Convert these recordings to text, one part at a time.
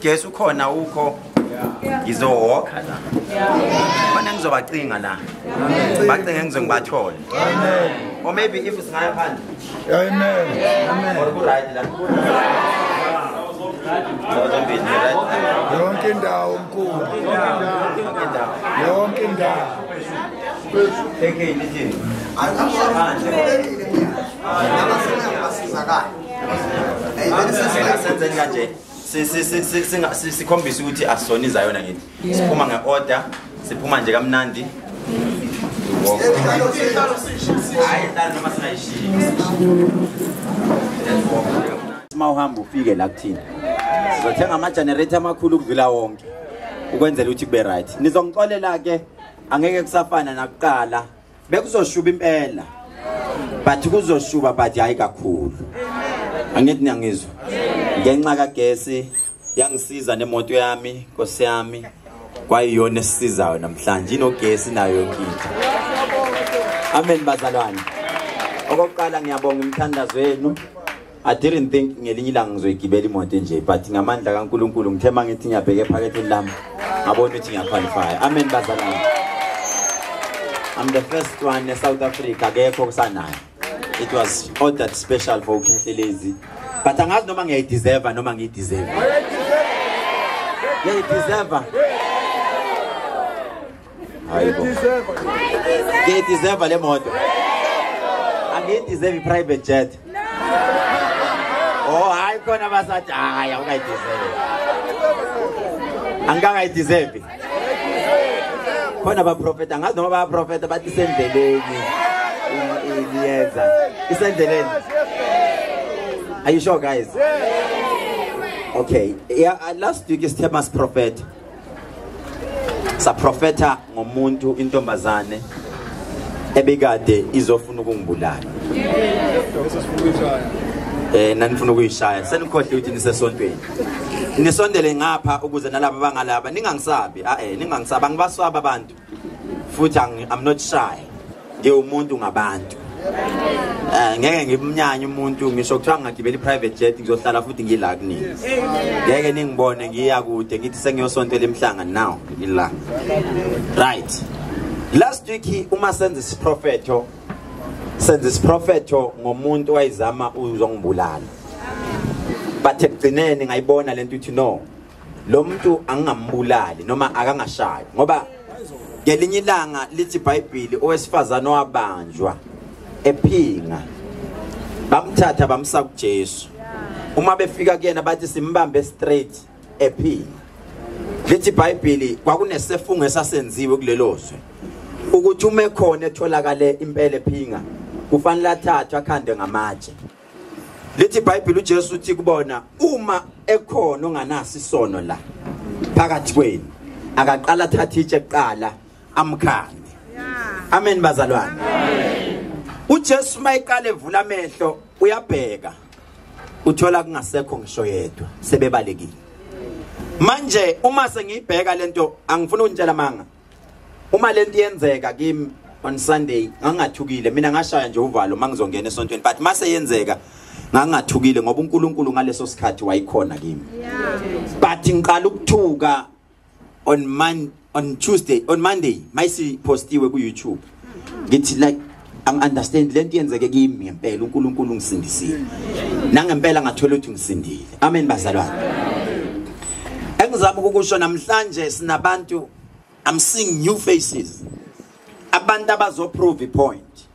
ugesi ukhona ukho ngizowokha la khona ngizobacinga la bacinge ngize ngibathole or maybe if singaya phandle Amen. or ku-right la zombili right Yonke indawo mkhulu. indawo Yonke indawo. ekhe lithini phandle asenzeni kanje Si- si- si- si- singa- si- sikhombise ukuthi asisona izayona ngithi. Siphuma nge-order siphuma nje kamnandi. Hayi hlala noma singayishiyi uma uhamba ufike la kuthina sizothenga ama-generator amakhulu ukudlula wonke ukwenzela ukuthi kube right. Nizongixolela-ke angeke kusafana nakuqala bekuzoshuba impela. But kuzoshuba but hhayi kakhulu. Angithi niyangizwa. Ngenxa kagesi yangisiza nemoto yami nkosi yami. Kwayiyona esisizayo namhlanje inogesi nayo yonke into. Amen bazalwane. Okokuqala ngiyabonga imithandazo yenu I didn't think ngelinye ilanga ngizoyigibela imoto nje but ngamandla kaNkuluNkulu ngithemba ngithi ngiyabheka ephaketheni lami. Ngabona ukuthi ngiyaqualify amen bazalwane. I'm the first one eSouth Africa akekho kusanayo. It was ordered special for ukhehlelezi but angazi noma ngiyayideserve noma ngiyideserve ngiyayideserve hayibo ngiyayideserve le moto. Angiyideserve i-private jet. Oh hayi khona basathi hayi awukayideserve. Angikakayideserve. Khona ba prophet angazi noma ba prophet bathi sendleleni iyenza. Isendleleni. Are you sure guys? Okay. Yeah, uh, last week isithema prophet. Sa profeta ngomuntu intombazane ebekade izofuna ukungibulala. eh nanifuna ukuyishaya senikhohle ukuthi nisesontweni nisondele ngapha ukuze nalabo abangalaba ningangisabi a eh ningangisaba ngibaswaba abantu futhi angi- I'm not shy. Ngiwumuntu ngabantu. Eh ngeke ngimnyanye umuntu ngisho kuthiwa ngagibela i-private jet ngizohlala futhi ngila kunini. Ngeke ningibone ngiya kude ngithi sengiyosontela emhlanga now ngila. Right. Last week uma senza isiprofetho senza isiprofetho ngomuntu wayizama uzongibulala bathe ekugcineni ngayibona lento uthi no lo muntu angingambulali noma akangashayi ngoba ngelinye ilanga lithi iBhayibheli owesifazane wabanjwa ephinga bamthatha bamsa kuJesu. Uma befika kuyena bathi simbambe straight ephinga. Lithi iBhayibheli kwakunesefungo esasenziwe kulelo zwe. Ukuthi uma ekhona etholakale impela ephinga kufanele athathwe akhandwe ngamatshe. Lithi iBhayibheli uJesu uthi kubona uma ekhona onganaso isono la phakathi kwenu akaqala athathe itshe kuqala amkhande amen bazalwane. uJesu mayiqala evula amehlo uyabheka. Uthola kungasekho ngisho yedwa sebebalekile. Manje uma sengiyibheka lento angifuna ukunitshela manga. Uma lento yenzeka kimi on Sunday ngangathukile mina ngashaya nje uvalo mangizongena esontweni but mase yenzeka ngangathukile ngoba uNkulunkulu ngaleso sikhathi wayikhona kimi. But ngiqala ukuthuka on man on Tuesday on Monday mayisi postiwe ku YouTube. Ngithi like ang understand lento yenzeke kimi ngempela uNkulunkulu ngisindisile. Nangempela ngathola ukuthi ngisindile. Amen bazalwane. Engizama ukusho namhlanje sinabantu i'm seeing new faces. Abantu abazoprove ipoint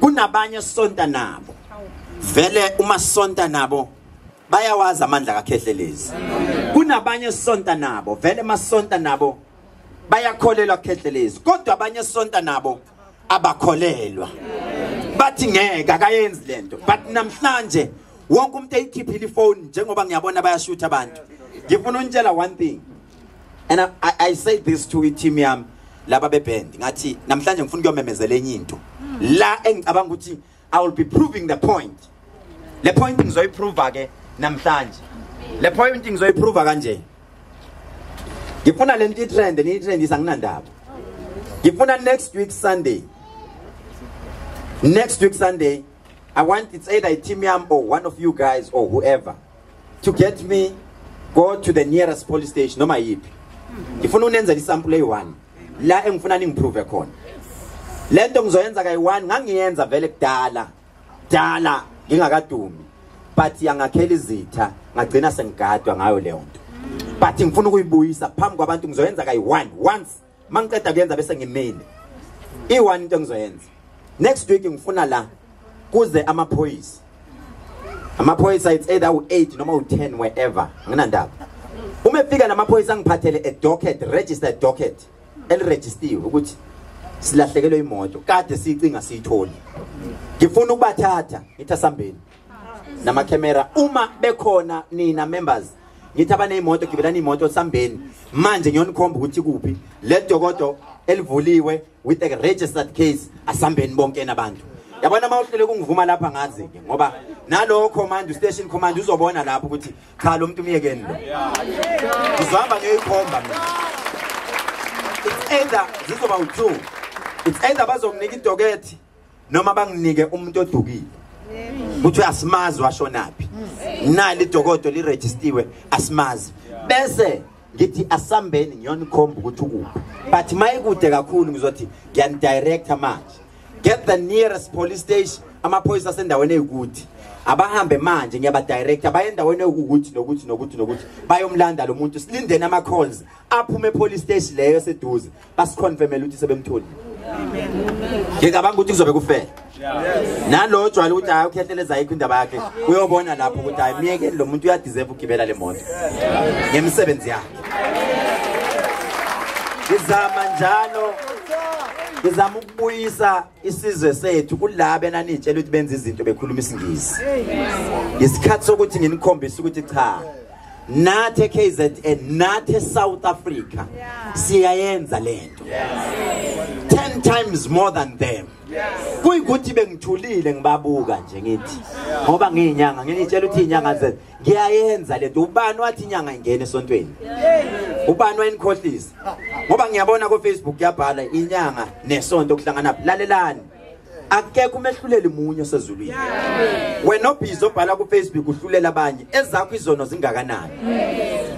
kunabanye sonta nabo. Vele uma sonta nabo bayawazi amandla kakhehlelezi. Kunabanye sonta nabo. Vele masonta nabo bayakholelwa khehlelezi kodwa abanye sonta nabo abakholelwa. Bathi ngeke akayenzi lento but namhlanje wonke umuntu eyikhiphile ifone njengoba ngiyabona bayashutha abantu. Ngifuna unitshela one thing. And I, I, I say this to team yami laba beband ngathi namhlanje ngifuna ukuyomemezela enye into. La engicabanga ukuthi I will be proving the point. Le point ngizoyiprova ke namhlanje. Le point ngizoyiprova kanje. Ngifuna lento itrend ni trend isanginandaba ngifuna next week Sunday. Next week Sunday I want it's either yam or one of you guys or whoever to get me go to the nearest police station noma yiphi. Ngifuna unenzele isample eyi-1 la engifuna ningiprove khona. Lento ngizoyenza kayi-1 ngangiyenza vele kudala kudala ngingakadumi. But yangakhela izitha ngagcina sengigadwa ngayo leyo nto but ngifuna ukuyibuyisa phambi kwabantu ngizoyenza kayi-1 once mangiceda kuyenza bese ngimile. I-1 into engizoyenza. Next week ngifuna la kuze amaphoyisa. Amaphoyisa it's either u-8 noma u-10 wherever. Nginandaba uma efika namaphoyisa angiphathele a docket registered docket elirejistiwe ukuthi silahlekelwe imoto kade siyicinga siyitholi ngifuna ukubathatha ngithi asambeni namakhemera. Uma bekhona nina members ngithi abaneyimoto gibelani imoto sambeni manje ngiyonikhomba ukuthi kuphi le dokodo elivuliwe with a registered case asambeni bonke nabantu yabona uma uhlele kungivuma lapha ngazi ke ngoba nalowo command station command uzobona lapho ukuthi cha lo muntu umyekeni lo. Ngizohamba ngiyoyikhomba mina. It's either zizoba u2 it's either bazokunika idokethi noma banginike umuntu odukile. Ukuthi asimazi washonaphi nali idokodo lirejistiwe asimazi. Bese ngithi asambeni ngiyonikhomba ukuthi ukuphi. But mayikude kakhulu ngizothi ngiyanidirector manje. Get the nearest police station amaphoyisa asendaweni eyikuthi abahambe manje ngiyabadirector baye endaweni ekukuthi nokuthi nokuthi nokuthi bayomlanda lo muntu silindeni ama-calls. Aphume epolice station leyo eseduze basiconfirmele ukuthi sebemtholile. Ngicabanga ukuthi kuzobe kufele nalo ojwayele ukuthi hayi ukhehleleza ayikho indaba yakhe uyobona lapho ukuthi hayi myekeni lo muntu uyadeserve ukugibela le moto. Ngemisebenzi yakhe. Ngizama njalo ngizama ukubuyisa isizwe sethu kulabo enanitshela ukuthi benze izinto bekhuluma isingisi. Isikhathi sokuthi nginikhombise ukuthi cha nathi KZN nathi South Africa. Siyayenza lento 10 times more than them. Kuyikuthi bengithulile ngibabuka nje ngithi. Ngoba ngiyinyanga nginitshela ukuthi inyanga ze ngiyayenza lento ubani wathi inyanga ingene esontweni? Ubani wayenikhohlisa ngoba ngiyabona ku Facebook yabhala inyanga nesonto kuhlangana lalelani. Akekho umehluleli munye osezulwini. Wena obhizi obhala ku Facebook uhlulela abanye ezakho izono zingakanani?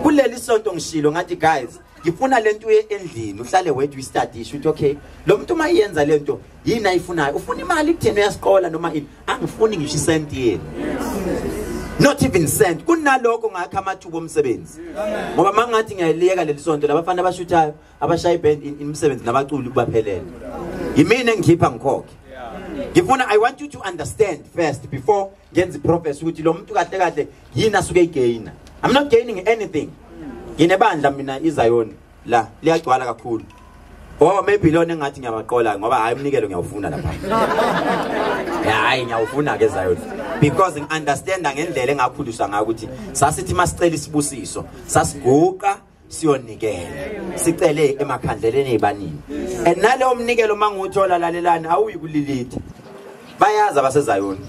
Kuleli sonto ngishilo ngathi guys ngifuna lento endlini uhlale wedwa uyistudish ukuthi okay lo muntu uma yenza lento yini ayifunayo? Ufuna imali kuthena uyasiqola noma ini angifuni ngisho isenti yeni not even cent. Kunalokho ngakho amathuba omsebenzi. Ngoba mangathi ngiyaliyeka leli sonto labafana abashuthayo abashaya iband imisebenzi nabaculi kubaphelele. Yimina engikhipha ngikhokhe. Ngifuna i want you to understand first before ngenza iprofess ukuthi lo muntu kahle kahle yini asuke egaina i'm not gaining anything. Nginebandla mina izayoni la liyagcwala kakhulu. Oh maybe lona engathi ngiyabaqola ngoba hayi umnikelo ngiyawufuna lapha. Hayi ngiyawufuna ke zayoni because ngiunderstanda ngendlela engakhuliswa ngayo ukuthi sasithi masicela isibusiso sasiguqa siyonikela. Sicele emakhandleleni ezibanini and naleyo mnikelo manguthola lalelani awuyi kulilitha. Bayazi abasezayoni.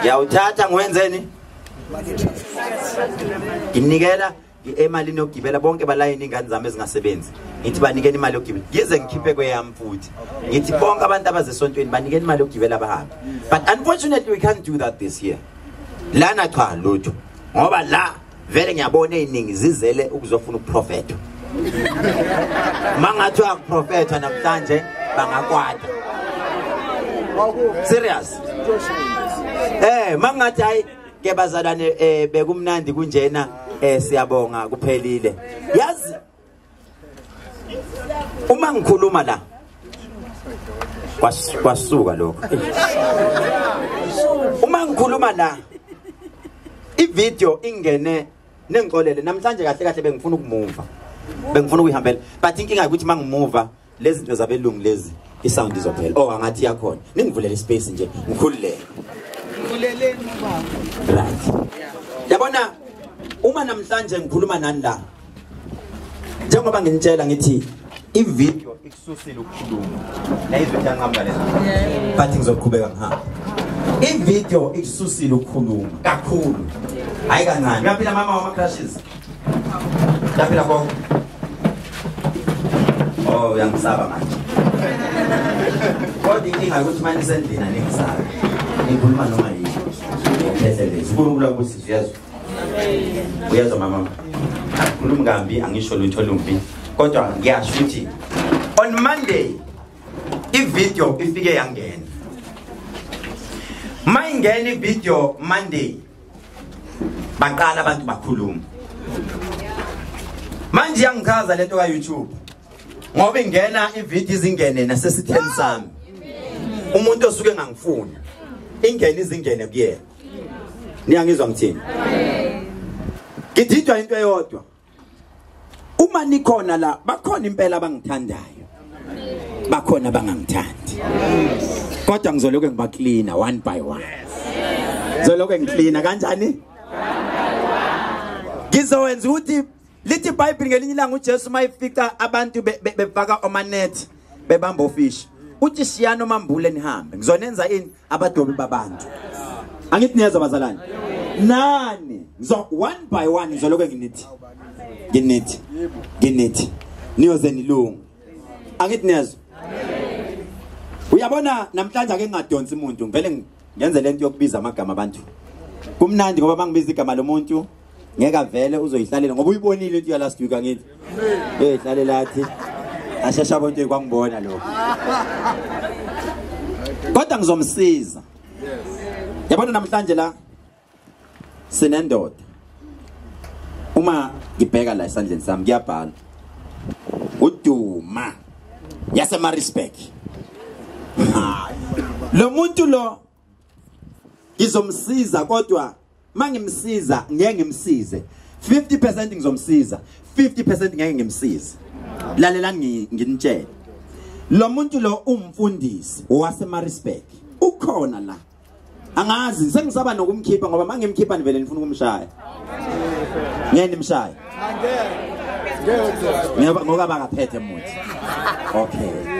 Ngiyawuthatha ngiwenzeni? Nginikela emalini yokugibela bonke balayini ingane zami ezingasebenzi. Ngithi banikeni imali yokugibela. Yize ngikhiphe kweyami futhi. Ngithi bonke abantu abazesontweni banikeni imali yokugibela bahambe. But unfortunately we can't do that this year. Lana cha lutho. Ngoba la vele ngiyabona eziningi zizele ukuzofuna ukuprofetha mangathiwa ukuprofetha namhlanje bangakwata. Serious? Eh mangathi hayi ke bazalwane eh bekumnandi kunjena eh siyabonga kuphelile. Yazi uma ngikhuluma la kwas- kwasuka lokho. Uma ngikhuluma la ivideo ingene nengixolele namhlanje kahle kahle bengifuna ukumuva. Bengifuna ukuyihambela. But inkinga ukuthi mangimuva lezi zinto zabelungu lezi isound izophela. Oh angathi yakhona ningivulele ispace nje ngikhululeke. Right. Yabona uma namhlanje ngikhuluma nani la? Njengoba nginitshela ngithi ivideo ikususile ukukhuluma nayizwe ngiyanqamba lena but ngizoqhubeka ngihamba. Ivideo ikususile ukukhuluma kakhulu. Hayi kancane uyaphila mama wama crashes uyaphila konke? Oh uyangisaba manje. Kodwa inkinga yokuthi manje sendlina ningisaba ngikhuluma noma yini? Ngiyaphehleleza unkulunkulu akubusise uyezwa uyezwa mama? Angikhulumi kambi angisho lutho lumbi. Kodwa ngiyasho ukuthi on monday ivideo ifike yangena. Mayingena ivideo monday baqala abantu bakhuluma manje yangichaza lento ka YouTube ngoba ingena ivideo izingene nasesitheni sami. Umuntu osuke ngangifuna ingene izingene kuyena. Niyangizwa ngithini? Ngididwa into eyodwa. Uma nikhona la bakhona impela abangithandayo. Bakhona abangangithandi. Kodwa ngizoloku ngibacleaner one by one. Ngizoloku ngicleaner kanjani? Ngizowenza ukuthi lithi iBhayibheli ngelinye ilanga uJesu mayifica abantu be- be- befaka omanet bebamba ofish uthi shiyana omambule nihambe. Ngizonenza ini? Abadobi babantu. Angithi niyeza bazalwane? Nani? Ngizo one by one ngizoloku nginithi. Nginithi. Nginithi. Niyoze nilungu angithi niyezwa uyabona namhlanje ake ngingadonsi umuntu ngivele ngenze lento yokubiza amagama abantu. Kumnandi ngoba bangibiza igama lomuntu ngeke avele uzoyihlalela ngoba uyibonile into ya last week angithi. Eh hlalela athi ashesha bonke kwangibona lokho. Kodwa ngizomsiza. Yabona namhlanje la sinendoda. Uma ngibheka la esandleni sami kuyabhala uduma yasemarisburg lo muntu lo ngizomsiza kodwa mangimsiza ngeke ngimsize. 50% ngizomsiza 50% ngeke ngimsize. Lalelani nginitshela lo muntu lo umfundisi wasemarisburg ukhona la. Angazi sengisaba nokumkhipha ngoba mangimkhipha nivele nifuna ukumshaya. Ngeke nimshaya ngoba ngoba bangaphethe muthi. Okay.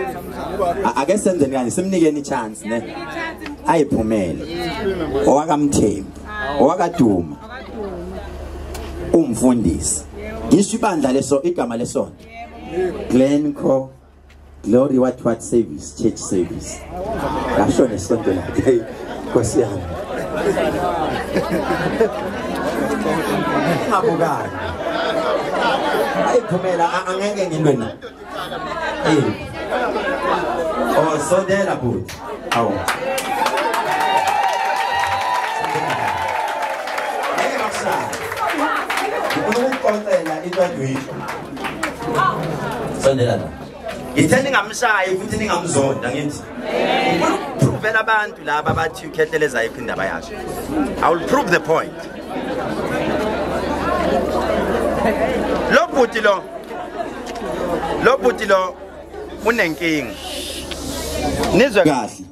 Ake senzeni kanje? Simnikeni chance ne? Ayiphumele. Owakamthembu owakaduma. Umfundisi. Ngisho ibandla leso igama lesonto Glencoe Glory what what service church service. Kasho nesonto lakhe Nkosi yami. Ngabukani ayiphumela angeke ngilwe na? Eh oh sondela bhuti awu ngeke bakushaya ngifuna ukukuqoqela into aduyisho sondela la ngithe ningamshayi futhi ningamzonda ngithi ngifuna ukupruvela abantu laba bathi ukhetheleza ayikho indaba yakhe. I will prove the point. Lo bhuti lo lo bhuti lo unenkinga nizwe kahle.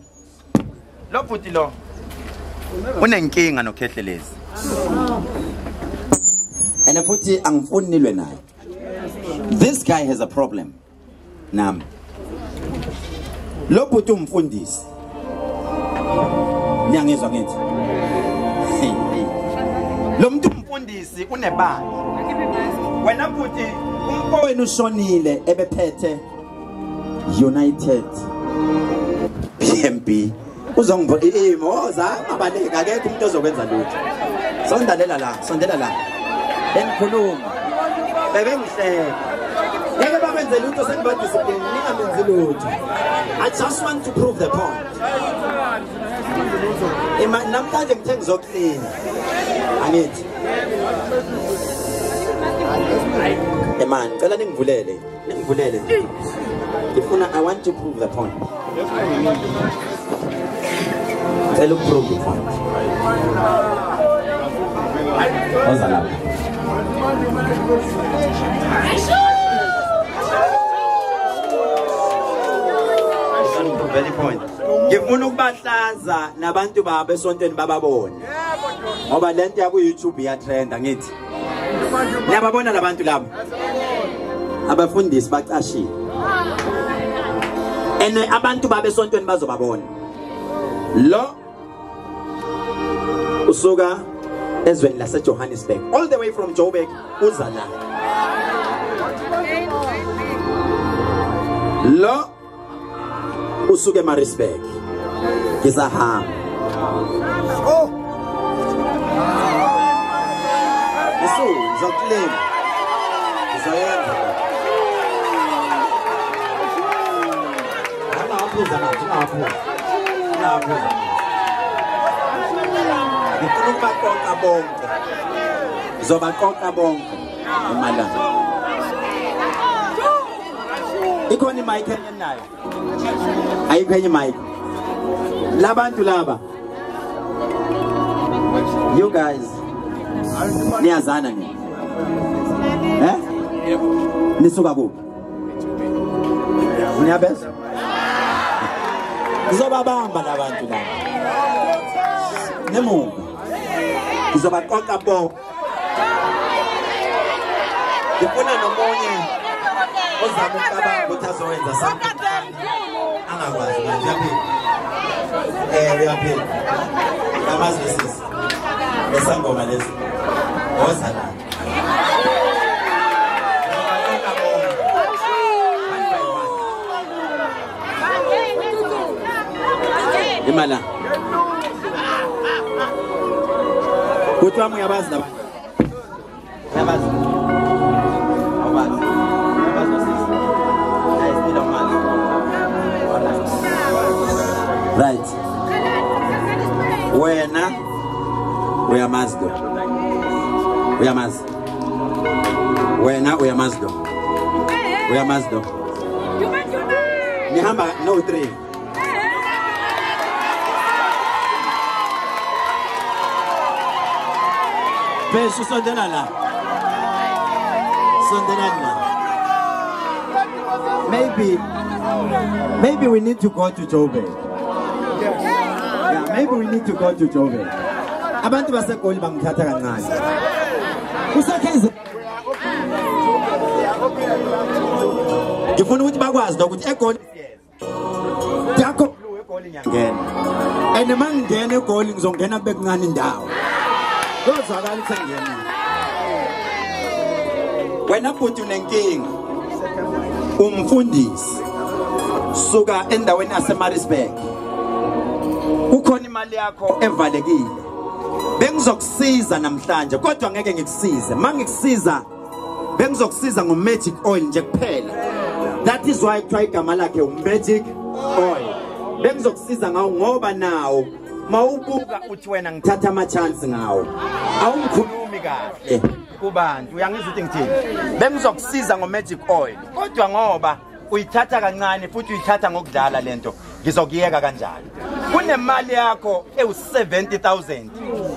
Lo bhuti lo unenkinga nokhethelezi and futhi angifuni nilwe naye. This guy has a problem nami. Lo bhuti umfundisi. Niyangizwa ngithi? Lo muntu umfundisi unebali wena bhuti umfowenu ushonile ebephethe United. PMB uzongibo imoza ngabaleka akekho umuntu ozokwenza lutho. Sondalela la sondela la. Enikhuluma bebengihleka. Ngeke bakwenze lutho seniba discipline ningamenzi lutho. I just want to prove the point. Ima namhlanje ngithe ngizoklina. Angithi. Eman, cela ningivulele. Ningivulele. Ngifuna I want to prove the point. Cela ukuprove the point. Lapha. Very point. Ngifuna ukubahlaza nabantu babo esontweni bababone. Ngoba lento yaku YouTube iyatrenda ngithi. Niyababona labantu labo? Abafundisi. Ene abantu babe esontweni bazobabona. Lo usuka ezweni lase Johannesburg all the way from Joburg uza la. Lo usuke eMaritzburg. Ngizahamba. Oh. Isu, ngizokulima. Angawaphuza manje ungawaphuza ungawaphuza ngifuna ukubaqoqa bonke ngizobaqoqa bonke emalanga ikhona imayikhi enye nayo ayikho enye imayikhi labantu laba you guys niyazana ni eh nisuka kuphi niyabeza ngizobabamba labantu laba nemuva ngizobaqoqa bonke ngifuna nomunye ozama ukucabanga ukuthi azowenza something. Angakwazi manje uyaphila eh uyaphila yamazi lesisi lesangoma lesi woza la imala kuthi wami uyabazi laba uyabazi awubazi uyabazi nosisi Yeah, still awumazi. Alright. right. Wena. Uyamazi lo uyamazi wena uyamazi lo uyamazi lo nihamba no 3 Pesho sondela la. Sondela la. Maybe maybe we need to go to Joburg. Yeah, maybe we need to go to Joburg. Abantu basegoli bangithatha kancane. Usakheze Ngifuna ukuthi bakwazi ukuthi egoli yakho egoli ngiyangena. And mangingena egoli ngizongena kube kuncane indawo. Kuzwakala ukuthi ngiyena. Wena futhi unenkinga. Umfundisi suka endaweni yaseMarisburg. Kukhona imali yakho evalekile. Bengizokusiza namhlanje kodwa ngeke ngikusize. Mangikusiza bengizokusiza ngomagic oil nje kuphela. That is why kuthiwa igama lakhe umagic oil. Bengizokusiza ngawo ngoba nawo mawubuka uthi wena ngithatha ama chance ngawo. Awumkhulumi kahle. Kubantu uyangizwa ukuthi ngithini. Bengizokusiza ngomagic oil. Kodwa ngoba uyithatha kancane futhi uyithatha ngokudlala lento ngizokuyeka kanjalo kunemali yakho ewu70000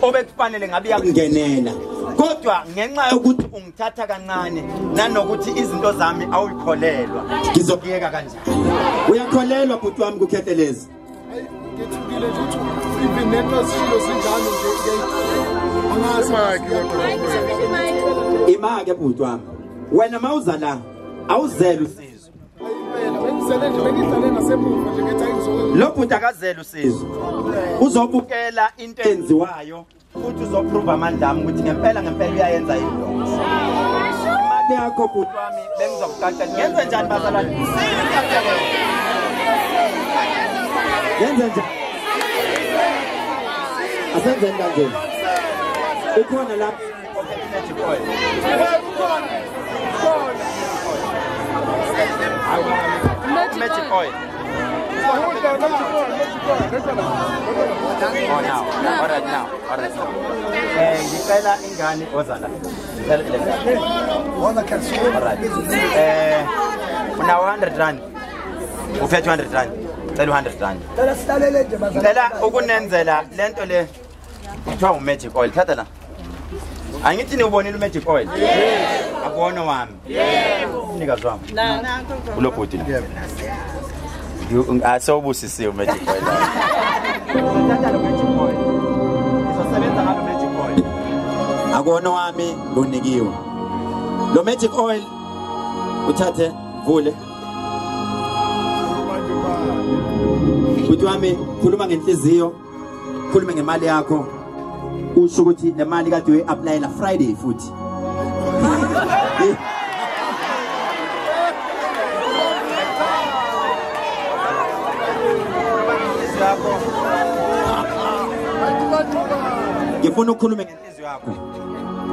obekufanele ngabe iyakungenela. Kodwa ngenxa yokuthi ungithatha kancane nanokuthi izinto zami awuyikholelwa ngizokuyeka kanjalo uyakholelwa bhuti wami kukhethelezi ngethukile ukuthi even nento sishilo sinjalo nje angazi ima-ke. bhuti wami wena mawuza la awuzele usizo bengizele nje bengihlale nasemuva nje ngethi ayizokwenza lo bhuti akazele usizo. Uzobukela into eyenziwayo futhi uzoprova amandla ami ukuthi ngempela ngempela uyayenza into. Imali yakho bhuti wami bengizokuqaqa ngenze njani bazalwane? Yenze njani? Asenzeni kanje ukhona lapha magic oil Oh now. All right now. All right now. Eh ngicela ingane ozala. Ngicela ile. wona calcium All right. Eh una 100 rand. Ufethe 100 rand. Ngicela 100 rand. phela sihlalele nje bazalwane Ngicela ukunenzela lento le kuthiwa umagic oil. Thatha la. Angithi niubonile umagic oil? Yebo. Akuwona wami. Yebo. Mnikazi wami. Na. Ulo bhuti la. asewubusisiwe magic oil Ngizothatha lo magic oil. Ngizosebenza ngalo magic oil. Akona wami ngonikiwe. Lo magic oil uthathe vule. Uthi wami khuluma ngenhliziyo. Khulume ngemali yakho. Usho ukuthi nemali kade uyi-applyela Friday futhi. yakho ngifuna ukukhulume ngenhliziyo yakho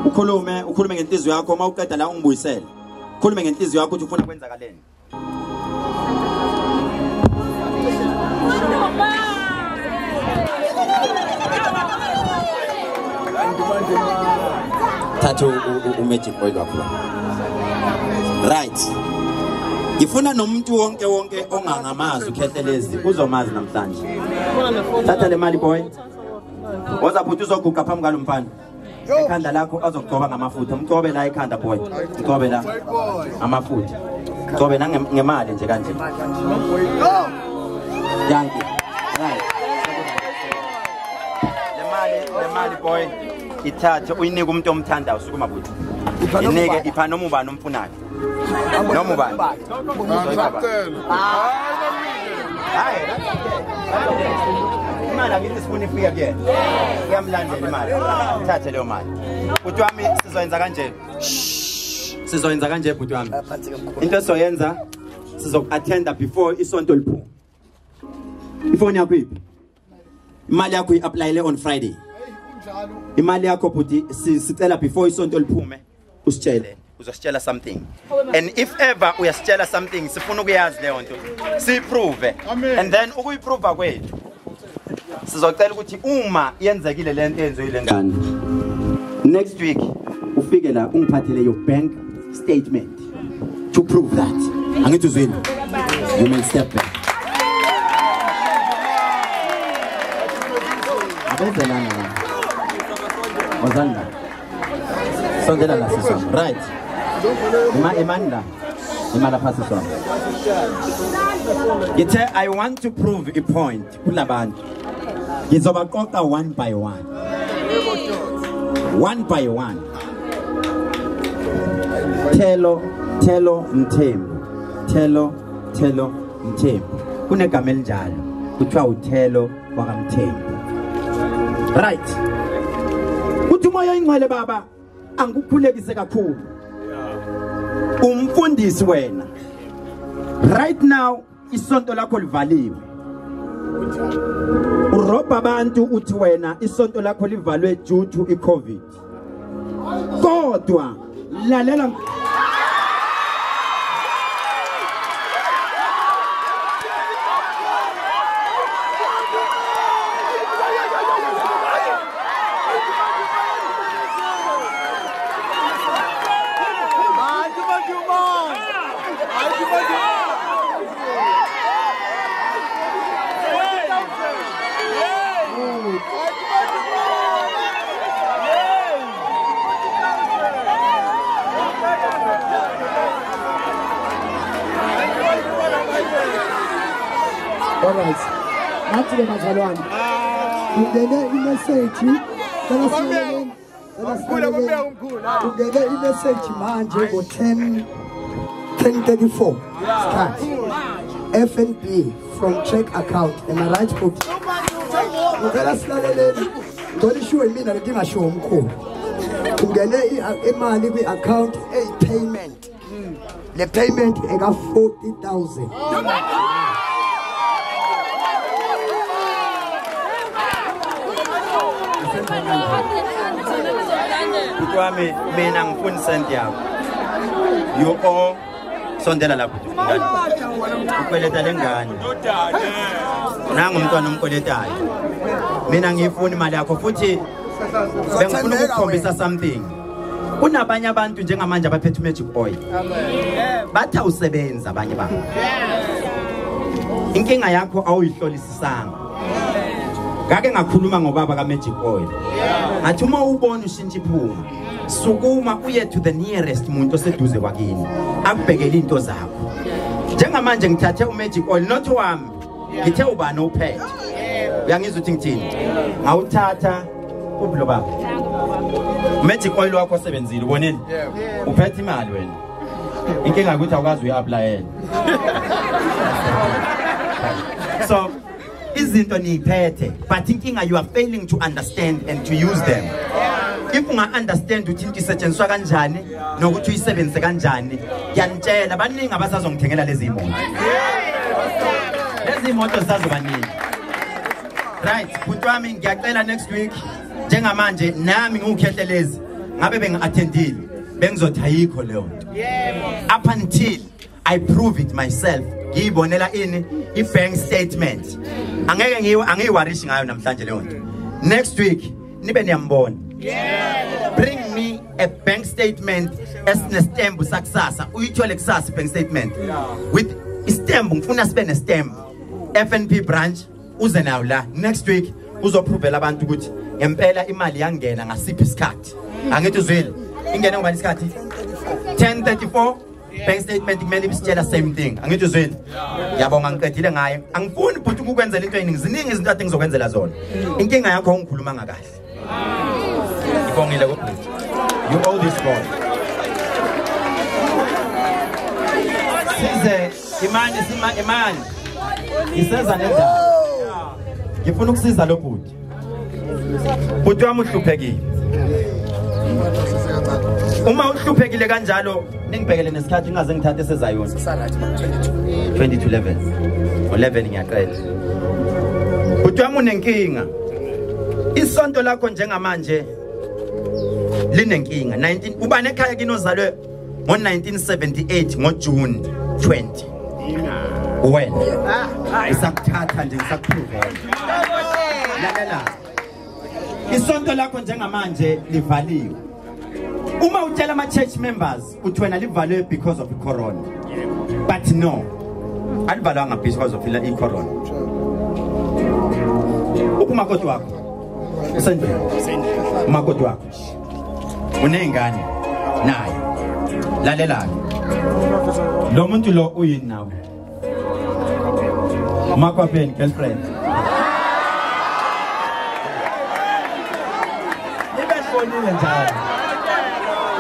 ukhulume ukhulume ngenhliziyo yakho uma uqeda la ungibuyisele khulume ngenhliziyo yakho ukuthi ufuna kwenzakaleni thatha u- u- umagic oil wakho la. right. Ngifuna nomuntu wonke wonke ongangamazi ukhehlelezi uzomazi namhlanje. Thatha le mali boy. Woza futhi uzoguqa phambi kwalo mfana ekhanda lakho azokugcoba ngamafutha. Mcobe la ekhanda boy. Mcobe la amafutha mcobe na ngemali nje kanje. Yanki right. Le mali le mali boy. Ithathe uyinike umuntu omthandayo sukuma buthi inike ipha noma ubani omfunayo. Noma ubani? hayi imali akithi sifuna ifika kuyena kuyamlandela imali. Thathe leyo mali. Bhuti wami sizoyenza kanje? Sizoyenza kanje bhuti wami? Into esizoyenza sizoku-attenda before isonto liphuma ifoni yakho iphi? Imali yakho i-aplayele on friday. Imali yakho bhuti si- sicela before isonto liphume usitshele. Uzositshela something. And if ever uyasitshela something sifuna ukuyazi leyo nto. Siyiprove and then ukuyiprova kwethu sizocela ukuthi uma yenzekile le nto yenziwe ngane next week ufike la ungiphathele your bank statement to prove that. Angithi uzwini you may step back. Abenzelana. La sondela la sison right. Ima imani la imali apha sisona ngithe i want to prove a point. Kulabantu ngizobaqoqa one by one. One by one. Thelo thelo mthembu. Thelo thelo mthembu. Kunegama elinjalo kuthiwa uthelo wakamthembu. Right umoya oyingcwele baba. Angikukhulekise kakhulu. Umfundisi wena right now isonto lakho livaliwe. Urobha abantu uthi wena isonto lakho livalwe due to i-covid. Kodwa lalela wasile bazalwane ungene imeseji ungene imeseji manje ngo-10 1034 fnb from check account. Am i right silaleleni ngicela ishiwe mina letingashiwo umkhulu ungene imali kwi-account eyi-payment le payment. Eka 40 000 kwami mina ngifuni isenti yakho you all sondela lapho. Ukweleta lengane nangu umntwana omkweletayo. Mina ngiyifuni imali yakho futhi bengifuna ukukhombisa something. Kunabanye abantu njengamanje abaphethe umagic boy. Bathi awusebenza abanye bantu inkinga yakho awuyihlolisisanga. Ngake ngakhuluma ngobaba ka-magic oil ngathi uma ubona ushintsha iphuma sukuma uye to the nearest muntu oseduze kwakini akubhekele into zakho. Njengamanje ngithathe umagic oil not wami ngithe ubani uphethe uyangizwa ukuthi ngithini? Ngawuthatha ublo baba? Umagic oil wakho osebenzile ubonile uphethe imali wena. Inkinga ukuthi awukwazi uyi-aplayela so izinto niyiphethe but inkinga you are failing to understand and to use them. If unga-understand ukuthi into isetshenziswa kanjani nokuthi uyisebenzise kanjani ngiyanitshela baningi abasazongithengela lezi moto. Lezi moto zisazobaningi right bhuti wami ngiyacela next week njengamanje nami ngiwukhehlelezi ngabe bengi-attendile bengizothi ayikho leyo nto. Up until i prove it myself. Ngiyibonela ini i-bank statement. Angeke ngiyi- angiyiwarishi ngayo namhlanje leyo nto. Next week nibe niyambona. Bring me a bank statement esinestembu sakusasa. Uyithole kusasa i-bank statement. With istembu ngifuna sibe nestembu. FNB branch uze nayo la. Next week uzoprovela abantu ukuthi ngempela imali yangena ngasiphi isikhathi. Angithi uzwile ingene ngobani isikhathi? 1034 bank statement kumele ibisitshela same thing. Angithi uzwile ngiyabonga ngiqedile ngayo angifuni futhi ukukwenzela into eningi ziningi izinto ade ngizokwenzela zona mm. inkinga yakho ungikhuluma ngakahle ngibongile mm. kubhuti you owe this god size imani imani ngiseza nendaba ngifuna ukusiza lo bhuti bhuti wami uhluphekile uma uhluphekile kanjalo ningibhekele nesikhathi ngingaze ngithathe esezayona 2211 ngo11 ngiyaqeda bhuti wami unenkinga. Isonto lakho njengamanje linenkinga. 19 ubani ekhaya kini ozalwe ngo1978 ngoJune 20 wena isakuthatha nje ngisakupruvela lalela. Isonto lakho njengamanje livaliwe. Uma utshela ama church members uthi wena livalwe because of corona but no alivalwanga because of i corona ukumakoti wakho? Usendlini umakoti wakho. Uney'ngane naye. Lalela lo muntu lo uyini nawe makwapheni girlfriend nibe sibonile njalo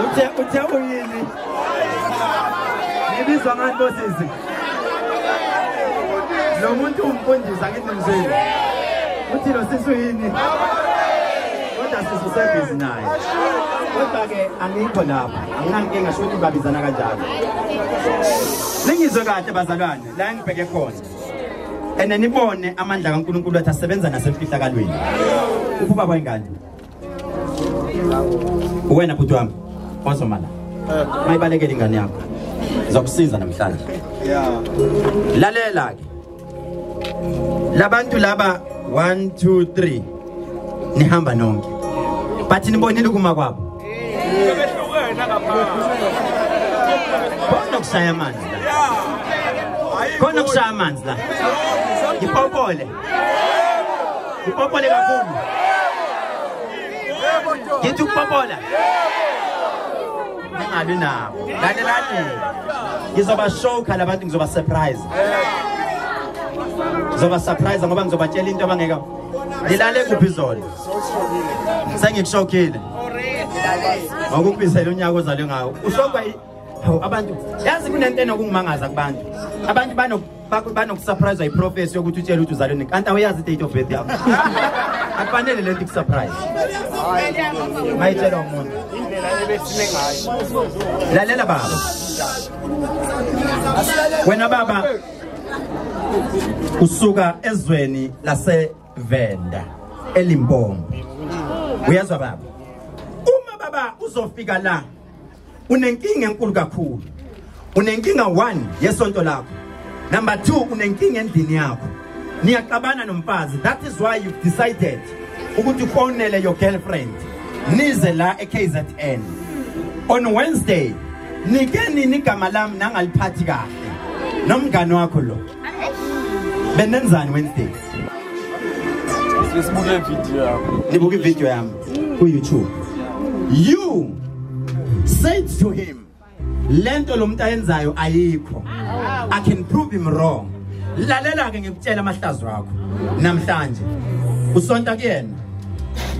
uthe uthe uyini nibizwa ngani bosisi lo muntu umfundisi angithi mzeli uthi lo sisi uyini kodwa sisi usebhizi naye kodwa-ke angikho lapha anginankinga sho ukuthi babizana kanjalo ningizwe kahle bazalwane la engibheke khona and nibone amandla kankulunkulu athi asebenza nasemfihlakalweni uphuba kwengane uwena bhuti wami wazomala mayibalekele ingane yakho zokusiza namhlanje lalela-ke labantu laba 1 2 3 nihamba nonke but nibonile ukuma kwabo khona kushaya amanzi la. Khona kushaya amanzi la. Ngipopole ngipopole kakhulu ngithi ukupopola ningabi nabo lalelani ngizoba showkha labantu ngizoba surprise. Ngizoba surprise ngoba ngizobatshela into abangeka nilale kuphi izolo sengikushokile ngokukubizela unyaka ozalwe ngawo. Ushokwa abantu yazi kunento enokungimangaza kubantu. Abantu banokusurpriswa yiprofesi yokuthi utshele ukuthi uzalwe kanti awuyazi i-date of birth yakho akufanele lento ikusurprise mayitshelwa umuntu lalela baba. Wena baba usuka ezweni lasevenda elimpompo uyazwa baba? Uma baba uzofika la unenkinga enkulu kakhulu. Unenkinga one yesonto lakho. Number two unenkinga endini yakho. Niyaxabana nomfazi. That is why you've decided ukuthi ufonele your girlfriend. Nize la e-KZN on Wednesday nike nini igama lami nangaliphathi kahle? Nomngane wakho lo. Benenzani Wednesday? Sibuke video yakho. nibuka ivideo yami ku YouTube you said to him lento lo muntu ayenzayo ayikho. I can prove him wrong lalela ke ngikutshela amahlazo akho namhlanje usonta kuyena.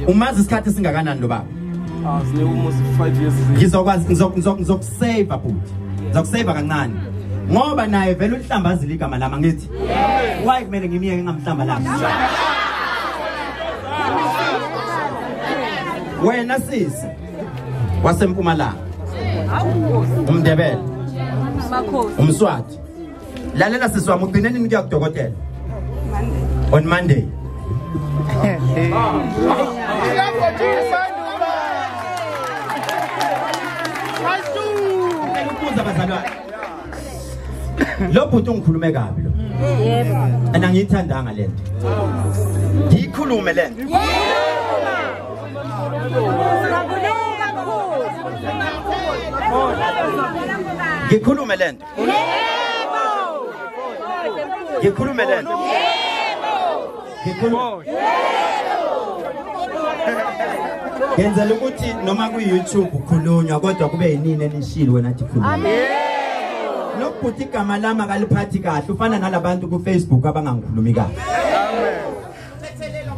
Umazi isikhathi singakanani lo baba Ah, sine almost 5 years. ngizokwazi ngizok- ngizok- ngizokusave bhuti ngizokusave kancane. Ngoba naye vele ulihlambazile igama lami angithi why kumele ngimiyeke ngamhlamba lami wena sisi wasempumalanga. Umndebele. Makhosi. umswati. Lalela sisi wami ugcine nini kuya kudokotela on monday. Bazalwane. Lo bhuti ungikhulume kabi lo. And angiyithandanga le nto. Ngiyikhulume le nto. Ngikhulume le nto. Ngikhulume le nto ngikhulume ngenzela ukuthi noma ku-youtube khulunywa kodwa kube yinini enishilo wena athi khuluma lokubhuti igama lami akaliphathi kahle ufana nalabantu ku-facebook abangangikhulumi kahle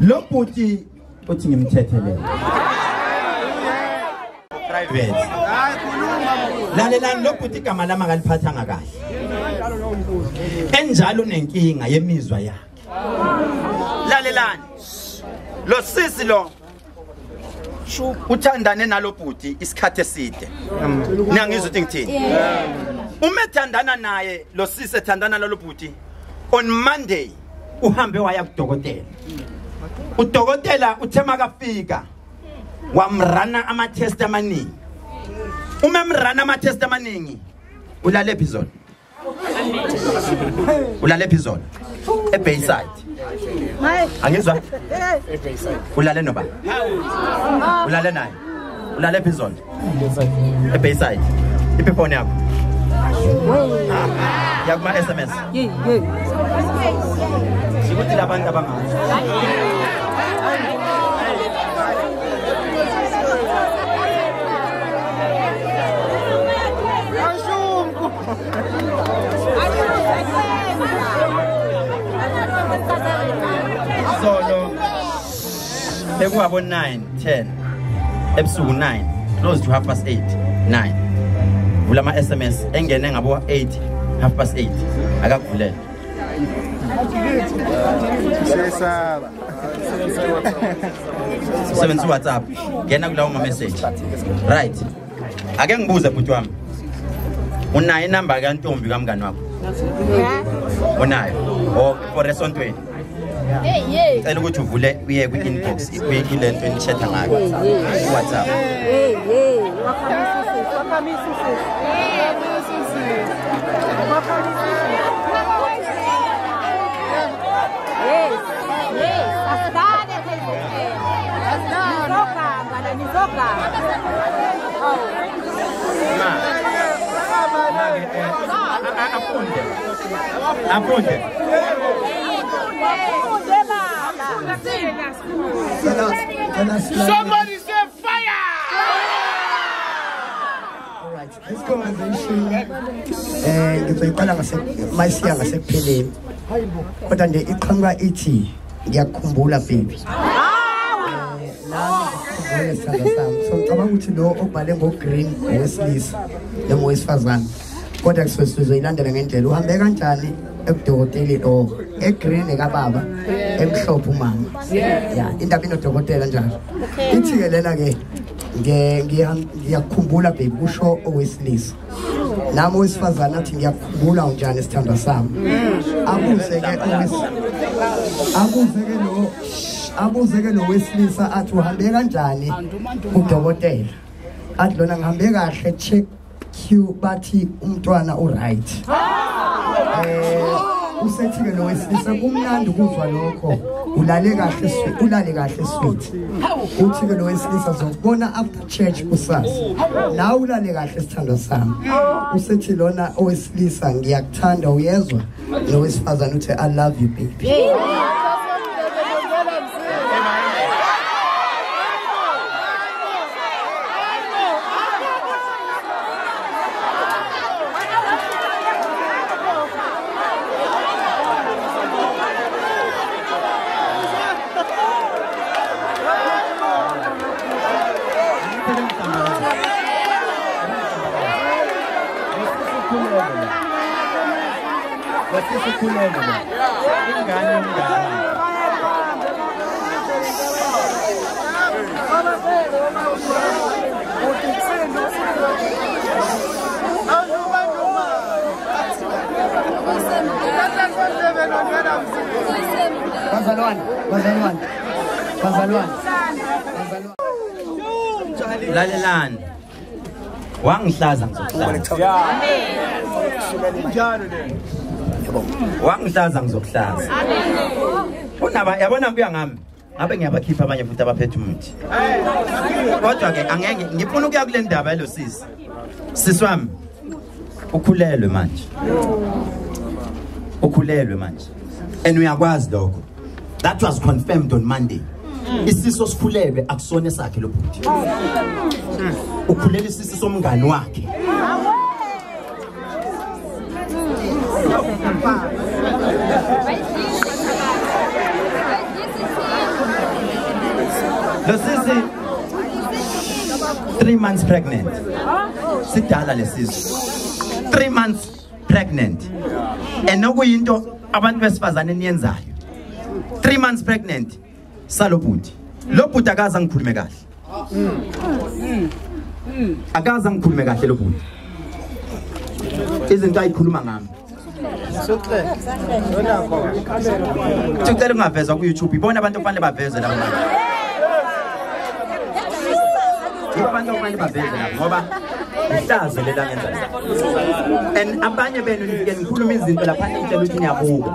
lo bhuti uthi ngimthethelele private lalelani lo bhuti igama lami akaliphathanga kahle enjalo unenkinga yemizwa yakhe. Lalelani. Lo sisi lo uthandane nalo bhuti isikhathi eside. Niyangizwa ukuthi ngithini? Uma ethandana naye lo sisi ethandana nalo bhuti on monday uhambe waya kudokotela. Udokotela uthe makafika wamrana ama-test amaningi. Uma emrana ama-test amaningi ulale zona ulale phi zona? Ebayside. Angizwa? Ulale noba ulale naye? Ulale phi zona? Ebayside. Iphi ifoni yakho? Yakuma SMS sikuthi labantu abangazi. Bekuwabo 9 10 ebusuku 9 close to half past 8 9 vula ama SMS engene ngabo 8 half past 8 akakuvulele. Siyayisaba. usebenzisa WhatsApp. Ngena kulawo ma message right. Ake ngibuze bhuti wami. Unayo inamba kantombi kamngani wakho? Unayo. Oh for esontweni ngicela ukuthi uvule uye kwi-inbox kule nto enisheda ngayo whatsapp afunde afunde Somebody say fire! Alright, this conversation eh ngizoyiqala ngase mayisiya ngasekupheleni kodwa nje iqhamuka ithi ngiyakukhumbula baby. Eh, nami ngikukhumbula isithandwa sami so ngicabanga ukuthi lo obhale ngo-green owesilisa noma kodwa kusuke sizoyilandela ngendlela. Uhambe kanjani ebudokoteleni or egreen ekababa emhlophe umama? Ya indaba inodokotela njalo. Ithi-ke lena-ke nge- ngiya- ngiyakukhumbula baby kusho owesilisa. Nami owesifazane athi ngiyakukhumbula unjani isithandwa sami? Abuze-ke owes- abuze-ke lo abuze-ke lo wesilisa athi uhambe kanjani udokotela athi lona ngihambe kahle check q bathi umntwana uright eh usethi-ke lo wesilisa kumnandi ukuzwa lokho. Ulale kahle swe- ulale kahle sweet. Uthi-ke lo wesilisa zokubona after church kusasa. Nawe ulale kahle sithandwa sami. Usethi lona owesilisa ngiyakuthanda uyezwa? Nowesifazane uthi i love you baby. Bazalwane bazalwane bazalwane bazalwane. Lalelani. Wangihlaza ngizokuhlaza. Wangihlaza ngizokuhlaza unaba yabona kuya ngami? Ngabe ngiyabakhipha abanye futhi abaphethe umuthi? Kodwa ke angeke ngifuna ukuya kule ndaba yalo sisi. Sisi wami ukhulelwe manje. Ukhulelwe manje. And uyakwazi lokho. That was confirmed on monday. Isiso sikhulelwe akusona sakhe lo bhuti. Ukhulele isisi somngani wakhe. Lo sisi 3 months pregnant? Sidala lesizo 3 months pregnant. And okuyinto abantu besifazane niyenzayo. 3 months pregnant. Salo bhuti. Lo bhuti akaza ngikhulume kahle. Akaza ngikhulume kahle lo bhuti. Izinto ayikhuluma ngami. Ucela ungavezwa ku YouTube. Ibona abantu kufanele baveze labo bantu. Yibo abantu okumele baveze labo ngoba ihlazo lela ngenza and abanye benu nifike nikhuluma izinto lapha nitshela ukuthi niyabuka.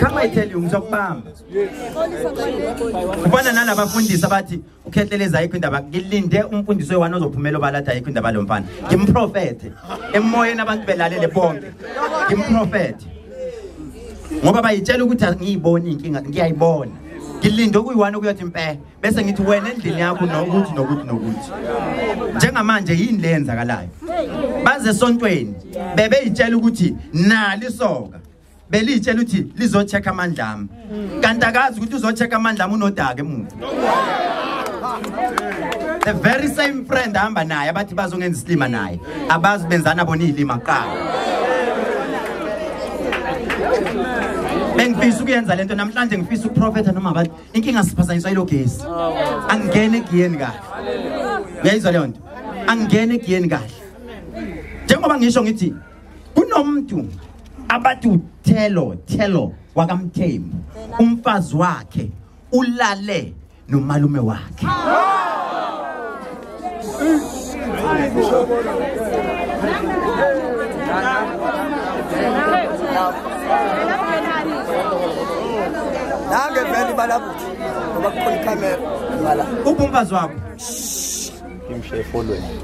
Come I tell you ngizokubamba Kubona nalabafundisi abathi ukhetheleza ayikho indaba ngilinde umfundisi we-1 ozophumela obalada ayikho indaba lo mfana. Ngimprofethe emoyeni abantu belalele bonke. Ngimprofethe ngoba bayitshela ukuthi angiyiboni inkinga ngiyayibona ngilinde okuyi-1 okuyothi mpe bese ngithi wena endlini yakho nokuthi nokuthi nokuthi. Njengamanje yini le yenzakalayo? Baze esontweni bebeyitshela ukuthi nalisoka beliyitshela ukuthi lizocheck amandla ami. Kanti akazi ukuthi uzocheck amandla ami unodaka emuva. The very same friend ahamba naye abathi bazongenza isilima naye. Abazi benzana bona iy'lima kuqala bengifisa ukuyenza lento namhlanje ngifisa ukuprofetha noma bathi inkinga siphazanyiswa yilo gesi. Angingene egiyeni kahle. Uyayizwa leyo nto? Angingene egiyeni kahle. Njengoba ngisho ngithi kunomuntu abathi uthelo thelo wakamthembu umfazi wakhe ulale nomalume wakhe. Nange vele balabuthi ngoba kukhona ikhamera. Ngala uphi umfazi wakho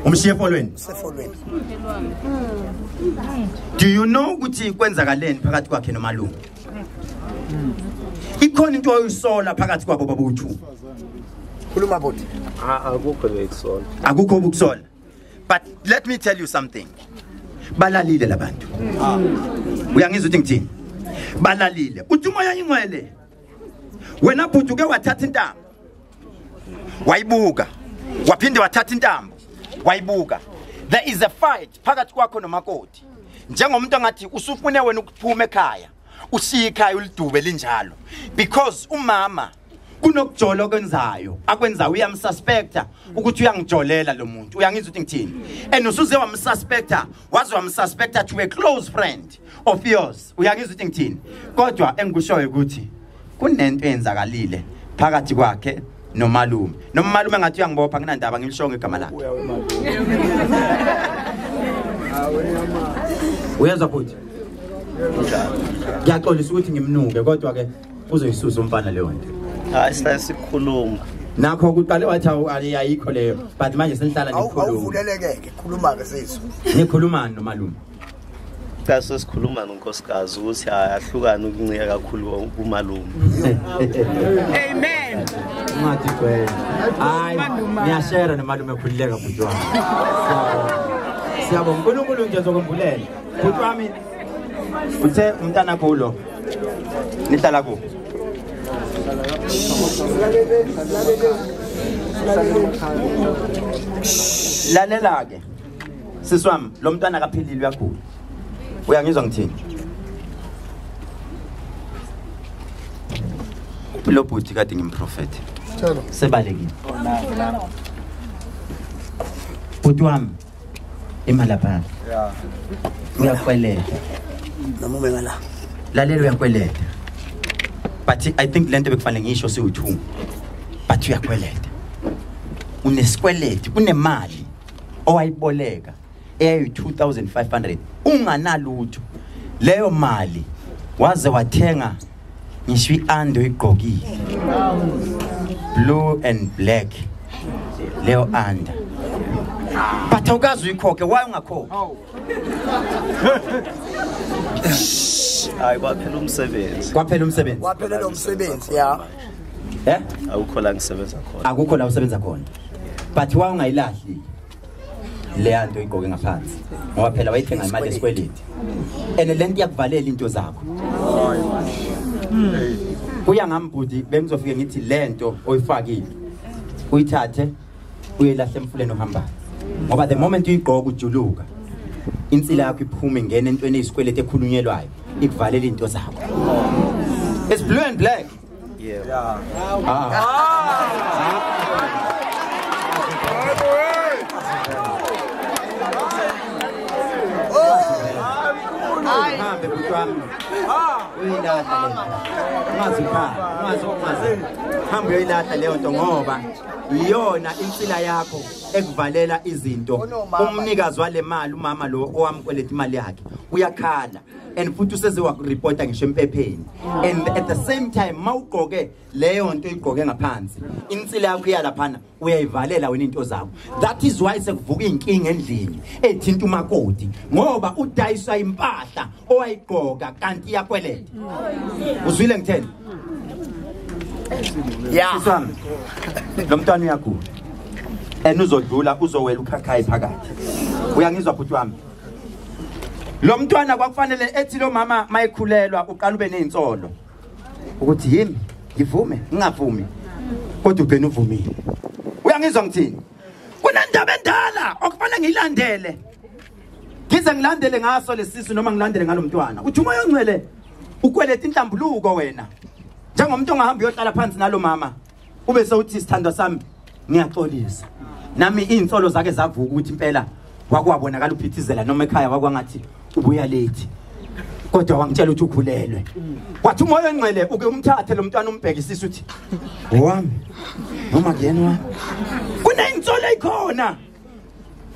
umshiye efolweni sefolweni do you know ukuthi kwenzakaleni phakathi kwakhe nomalume ikhona into oyisola phakathi kwabo babu-two khuluma buthi akukho bekusola akukho ukusola but let me tell you something. Balalile labantu. Uyangizwa ukuthi ngithini? Balalile. Uthi umoya ingcwele. Wena bhuti uke wathatha intambo. Wayibuka. Waphinde wathatha intambo. Wayibuka. There is a fight phakathi kwakho nomakoti. Njengomuntu angathi usufune wena ukuphuma ekhaya ushiye ikhaya ulidube linjalo. Because umama kunokujola okwenzayo akwenzayo uyamsuspecta ukuthi uyangijolela lo muntu. Uyangizwa ukuthi ngithini? And usuze wamsuspecta waze wamsuspecta to a close friend of yours. Uyangizwa ukuthi ngithini? Kodwa engikushoyo ukuthi kunento eyenzakalile phakathi kwakhe nomalume. Noma umalume ngathi uyangibopha nginandaba ngilishongo igama lakhe. Uyezwa futhi? Ngiyaxolisa ukuthi ngimnuke kodwa ke uzoyisusa umfana leyo nto. Hayi sihlale sikhuluma. Nakho kuqale wathi awu- ayi- ayikho leyo but manje senihlala nikhuluma awuvuleleke-ke khuluma-ke sezwe nikhulumani nomalume. Kaso sikhuluma nonkosikazi ukuthi hayi ahlukane ukuncika kakhulu kumalume. Ungathi gcwele hayi ngiyashera nomalume ekhululeka bhuti wami. Siyabonga. siyabonga unkulunkulu nje zokwembulela bhuti wami uthe umntana kulo nihlala ku? Lalela ke sisi wami lo mntwana akaphilile uyagula uyangizwa ngithini uphi lo bhuti kade ngimprofethe Tshela. sebalekile bhuti wami imali lapha uyakweleta noma ube ngala lalela uyakweleta but i think lento bekufanele ngisho siwu-two but uyakweleta unesikweleti unemali. Owayiboleka eyayi 2500 unganalutho. Leyo mali waze wathenga ngisho iando igqokile. Blue and black. Leyo under but awukazi uyikhokhe why ungakhokhi? Hayi kwaphela umsebenzi. Kwaphela umsebenzi? Waphelela umsebenzi ya. Eh? Awukho la ngisebenza khona. Akukho la usebenza khona. But wa ungayilahli? Leya nto igqoke ngaphansi ngoba phela wayithenga imali esikweleti and le nto iyakuvalela into zakho. Kuya ngambudi bengizofike ngithi le nto oyifakile uyithathe uyelahle emfuleni ohambayo ngoba the moment uyigqoka ujuluka insila yakho iphume ingena entweni eyisikweleti ekhulunyelwayo ikuvalela into zakho. It's blue and black. Yeah. ห้าเป็นผู้จังวินาแต่เลี้ยวมาสุภามาสุมาซึ่งห้ามวินาแต่เลี้ยวตรงโง่บ้าง iyona insila yakho ekuvalela izinto. Umnikazi wale mali umama lo owamkweleta imali yakhe uyakhala. And futhi useze wakuripota ngisho empepheni and at the same time mawugqoke leyo nto igqoke ngaphansi insila yakho iyalaphana uyayivalela wena into zakho. That is why sekuvuka iy'nkinga endlini ey'thinta umakoti. Ngoba udayiswa impahla owayigqoka kanti iyakweleta. Uzwile ngitheni? Ya. Lo mntwana uyagula and uzodlula uzowela ukhakhayi phakathi. Uyangizwa bhuti wami? Lo mntwana kwakufanele ethi lo mama mayekhulelwa uqala ube ney'nsolo. Ukuthi yimi ngivume ngingavumi kodwa ugcina uvumile. Uyangizwa ngithini? Kunendaba endala okufanele ngiyilandele. Ngize ngilandele ngaso lesisu noma ngilandele ngalo mntwana. Uthi umoya ongcwele ukweleta inhlambuluko wena. Njengomuntu ongahamba uyohlala phansi nalo mama ube sewuthi sithandwa sami ngiyaxolisa. Nami iy'nsolo zake zavuka ukuthi impela kwakuwabonakala uphithizela noma ekhaya kwakwangathi ubuya late. Kodwa wangitshela ukuthi ukhulelwe. Wathi umoya ongcwele uke umthathe lo mntwana umbhekisise uthi owami noma kuyena wami? Kuney'nsolo ey'khona.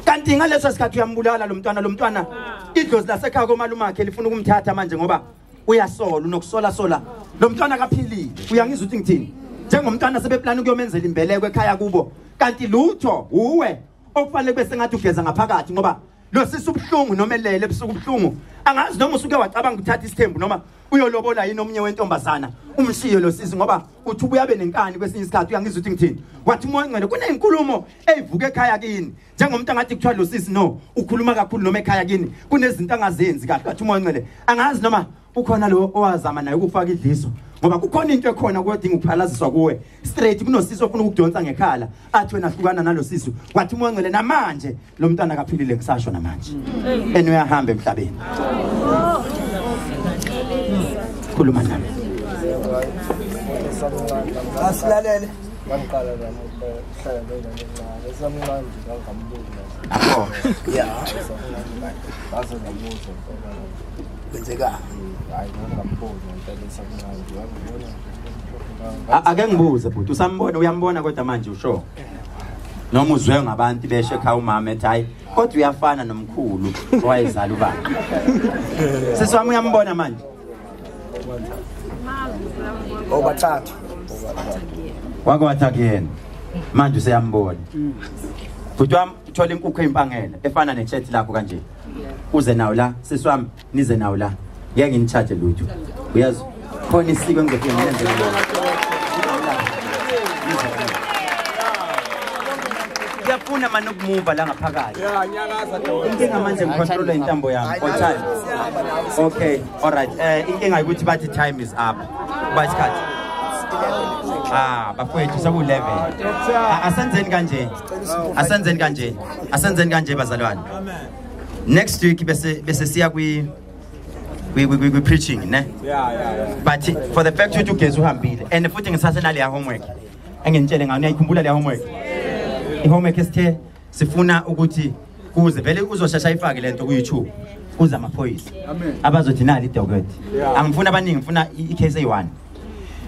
Kanti ngaleso sikhathi uyambulala lo mntwana lo mntwana idlozi lasekhaya komalumakhe lifuna ukumthatha manje ngoba uyasola unokusola sola lo mntwana kaphilile. Uyangizwa ukuthi ngithini? Njengomntwana sebeplani ukuyomenzela imbeleko ekhaya kubo kanti lutho uwe okufanele kube sengathi ugeza ngaphakathi ngoba lo sisi ubuhlungu noma elele ebusuku ubuhlungu. Angazi noma usuke wacabanga ukuthatha isithembu noma uyolobola yini omunye wentombazana. Umshiye lo sisi ngoba uthi ubuya abe nenkani kwesinye isikhathi. Uyangizwa ukuthi ngithini? Wathi umoya ongcwele kuney'nkulumo ey'vuka ekhaya kini. Njengomuntu angathi kuthiwa lo sisi no ukhuluma kakhulu noma ekhaya kini kunezinto angazenzi kahle. Wathi umoya ongcwele angazi noma ukhona lo owazama naye ukufaka idliso ngoba kukhona into ekhona kodinga ukuphalaziswa kuwe straight kunosisi ofuna ukudonsa ngekhala athi wena hlukana nalo sisi wathi umoya ongcwele namanje lo mntwana kaphilile ngisasho namanje and uyahamba emhlabeni khuluma nami asilalele Ngiqala la ukuhlala nengane encane. Esamncane nje ngangambuza. Akho. ya Base ngamuza mpela. kwenzeka Hayi ngangambuza mpela esamncane. Ngiyabona. A- ake ngibuze bhuti usambona uyambona kodwa manje usho? Noma uzwe ngabantu besho ekhaya umama ethi hayi kodwa uyafana nomkhulu owayezala ubaba. Sisi wami uyambona manje? Obathathu. Wake wathatha kuyena. Manje useyambona. Bhuti wami uthola inkukhu ey'mpangela efana nechethi lakho kanje. Uze nawo la. Sisi wami nize nawo la. Ngeke ngini-charge lutho. Uyazi? Khona isiko engizofike ngilenzele lona kuyafuna mani ukumuva la ngaphakathi? Inkinga manje ngicontrola intambo yami. On time okay alright eh inkinga yokuthi bathi time is up. Kuba isikhathi. Ah bafowethu seku-11 Ah, asenzeni kanje. Asenzeni kanje. Asenzeni kanje bazalwane next week bese bese siya kwi kwi kwi- kwi kwi- preaching ne? But for the fact ukuthi ugezi uhambile and futhi ngisase nale homework. Enginitshele ngayo niyayikhumbula le homework? I-homework esithe sifuna ukuthi kuze vele uzoshesha ayifake lento ku-youtube. Kuze amaphoyisa. Abazothi nali idokoti angifuni abaningi ngifuna i- i-case eyi-one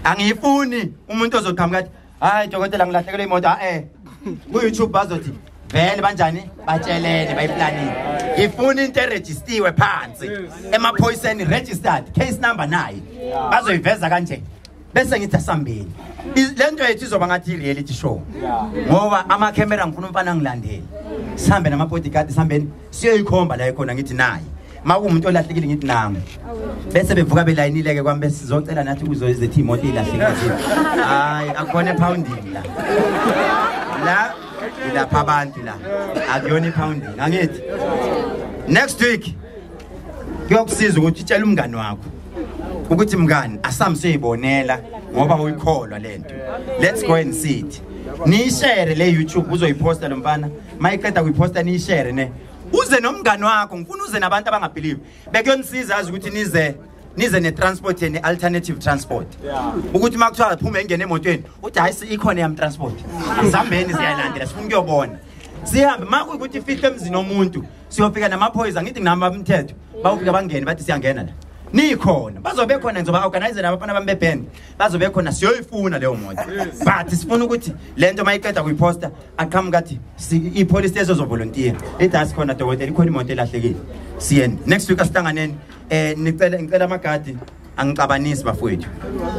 angiyifuni. Umuntu ozoqhamuka athi hayi dokotela ngilahlekelwe imoto. A-e ku-youtube bazothi vele banjani? Batshelene bayiplanile. Ngifuna into erejistiwe phansi. Emaphoyiseni registered case number nayo bazoyiveza kanje. Bese ngithi asambeni. I- le nto yethu izoba ngathi i-reality show. Ngoba amakhemera ngifuna umfana angilandele. Sihambe nama-bodyguard sihambeni siyoyikhomba la ekhona ngithi naye. Ma kuwumuntu olahlekile ngithi nami. Bese bevuka belayinile-ke kwami bese sizocela nathi kuzozethi imoto ilahlekile. Hayi akukhona ephawundini la. La ilapha abantu la akuyona ephawundini angithi next week kuyokusiza ukuthi utshele umngani wakho ukuthi mngani asami siyibonela ngoba uyikholwa lento let's go and see it. Niyishare le YouTube uzoyiposta lo mfana. Mayiqeda kuyiposta niyishare ne. Uze nomngani wakho ngifuna uze nabantu abangabelieve bekuyonisiza yazi ukuthi nize nize ne-transport ne-alternative transport. Ukuthi uma kuthiwa phume engene emotweni uthi hayi si- ikhona yam transport. Sihambeni siyayilandela sifuna ukuyobona sihambe ma kuyukuthi ifihle emzini womuntu siyofika namaphoyisa ngithi nginama abamthetho bawufika bangene bathi siyangena la. Nikhona. Bazobe khona ngizoba organize nabafana bami beband bazobe khona siyoyifuna leyo moto. But sifuna ukuthi le nto mayiqeda kuyiposta aqhamuka athi si- i-police station zovolontiya. Ithi asikhona dokotela ikhona imoto elahlekile. Siyeni. Next week asihlanganeni. Um nicela ngicela amagadi angixabanisi bafowethu.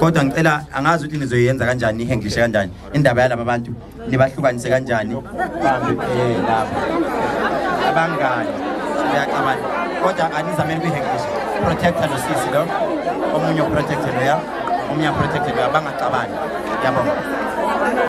Kodwa ngicela angazi ukuthi nizoyenza kanjani ihenglishe kanjani. Indaba yalaba bantu nibahlukanise kanjani. Bahambe eh, lapha abangani siyaxabana koja anizamene bihengeshe protector no? Sisilo omunye protector ya? Omunye protector ya? Bangaxabani yabona